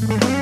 Mm-hmm.